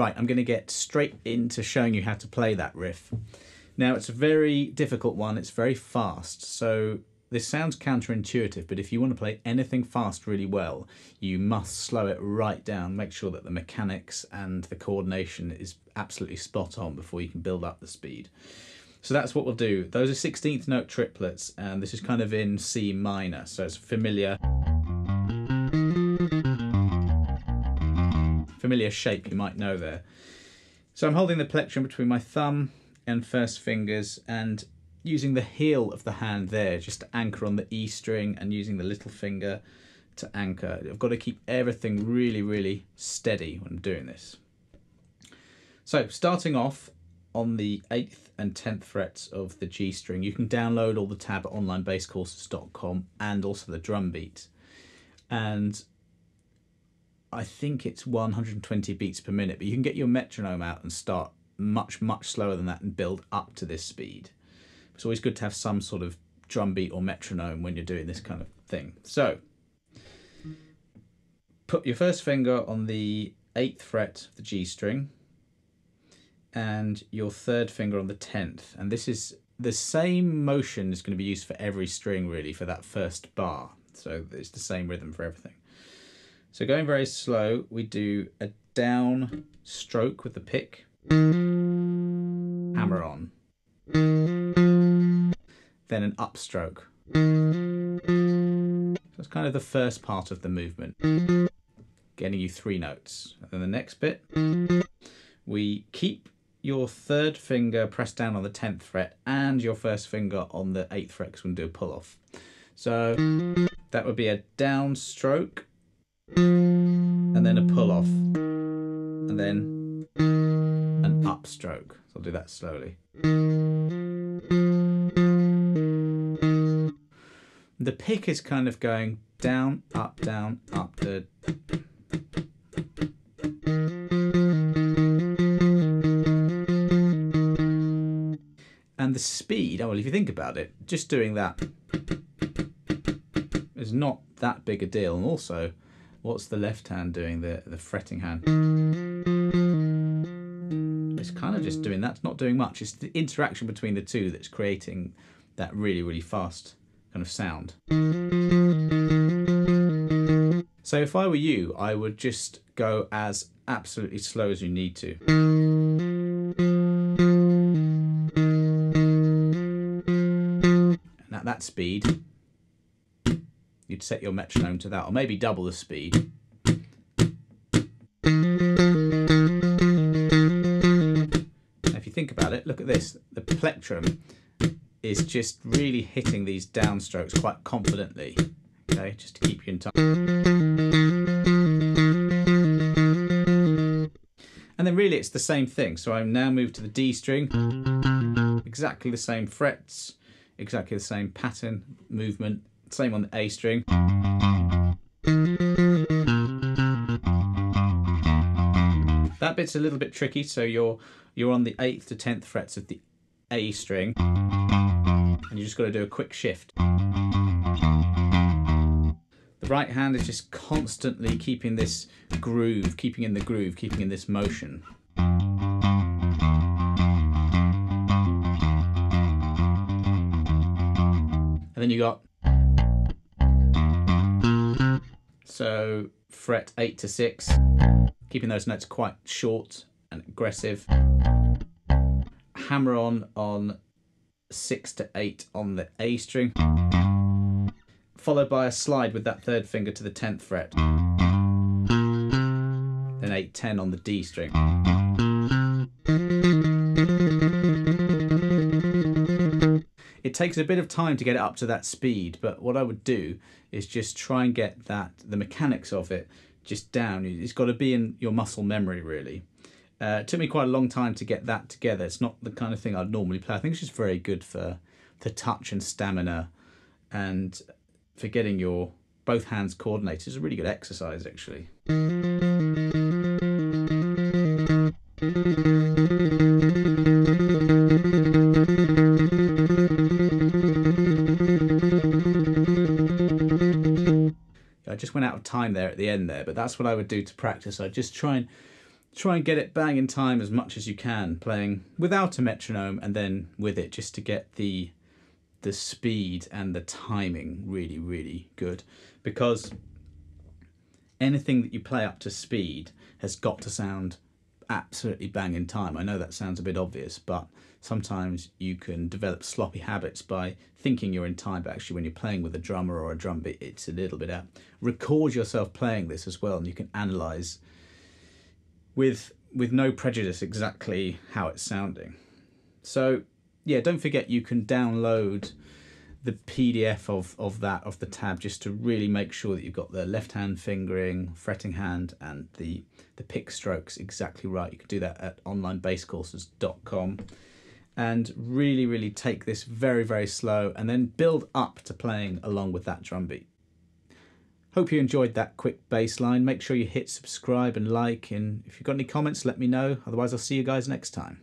Right, I'm going to get straight into showing you how to play that riff. Now, it's a very difficult one, it's very fast, so this sounds counterintuitive, but if you want to play anything fast really well, you must slow it right down, make sure that the mechanics and the coordination is absolutely spot on before you can build up the speed. So that's what we'll do. Those are 16th note triplets, and this is kind of in C minor, so it's familiar. Familiar shape you might know there. So I'm holding the plectrum between my thumb and first fingers and using the heel of the hand there just to anchor on the E string and using the little finger to anchor. I've got to keep everything really, really steady when I'm doing this. So starting off on the 8th and 10th frets of the G string, you can download all the tab at onlinebasscourses.com and also the drum beat. And I think it's 120 beats per minute, but you can get your metronome out and start much, much slower than that and build up to this speed. It's always good to have some sort of drum beat or metronome when you're doing this kind of thing. So, put your first finger on the 8th fret of the G string and your third finger on the 10th. And this is the same motion is going to be used for every string really for that first bar. So it's the same rhythm for everything. So going very slow, we do a down stroke with the pick, hammer on, then an upstroke. So it's kind of the first part of the movement, getting you three notes. And then the next bit, we keep your third finger pressed down on the 10th fret and your first finger on the 8th fret because we're going to do a pull off. So that would be a down stroke and then a pull off and then an upstroke. So I'll do that slowly. The pick is kind of going down, up, down, up, the and the speed, oh well if you think about it, just doing that is not that big a deal and also what's the left hand doing, the, the fretting hand? It's kind of just doing that, not doing much. It's the interaction between the two that's creating that really, really fast kind of sound. So if I were you, I would just go as absolutely slow as you need to. And at that speed, you'd set your metronome to that, or maybe double the speed. Now, if you think about it, look at this. The plectrum is just really hitting these downstrokes quite confidently, okay, just to keep you in time. And then really it's the same thing. So I'm now moved to the D string, exactly the same frets, exactly the same pattern, movement, same on the A string. That bit's a little bit tricky, so you're you're on the 8th to 10th frets of the A string, and you just got to do a quick shift. The right hand is just constantly keeping this groove, keeping in the groove, keeping in this motion. And then you got So fret 8 to 6, keeping those notes quite short and aggressive. Hammer on on 6 to 8 on the A string, followed by a slide with that third finger to the 10th fret. Then 8 10 on the D string. Takes a bit of time to get it up to that speed, but what I would do is just try and get that the mechanics of it just down. It's got to be in your muscle memory really. Uh, it took me quite a long time to get that together. It's not the kind of thing I'd normally play. I think it's just very good for the touch and stamina and for getting your both hands coordinated. It's a really good exercise actually. Time there at the end there, but that's what I would do to practice. I'd just try and try and get it bang in time as much as you can, playing without a metronome and then with it, just to get the the speed and the timing really, really good. Because anything that you play up to speed has got to sound absolutely bang in time. I know that sounds a bit obvious, but sometimes you can develop sloppy habits by thinking you're in time, but actually when you're playing with a drummer or a drum beat, it's a little bit out. Record yourself playing this as well, and you can analyze with with no prejudice exactly how it's sounding. So yeah, don't forget you can download the PDF of, of that of the tab just to really make sure that you've got the left hand fingering, fretting hand, and the the pick strokes exactly right. You can do that at onlinebasscourses.com and really, really take this very, very slow and then build up to playing along with that drum beat. Hope you enjoyed that quick bass line. Make sure you hit subscribe and like, and if you've got any comments, let me know. Otherwise, I'll see you guys next time.